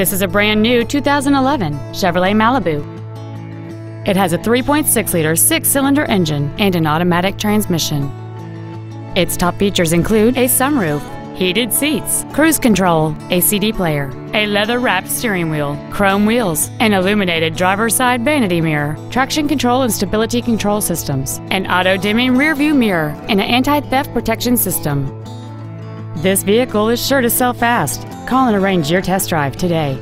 This is a brand new 2011 Chevrolet Malibu. It has a 3.6 liter six cylinder engine and an automatic transmission. Its top features include a sunroof, heated seats, cruise control, a CD player, a leather wrapped steering wheel, chrome wheels, an illuminated driver's side vanity mirror, traction control and stability control systems, an auto dimming rearview mirror, and an anti theft protection system. This vehicle is sure to sell fast. Call and arrange your test drive today.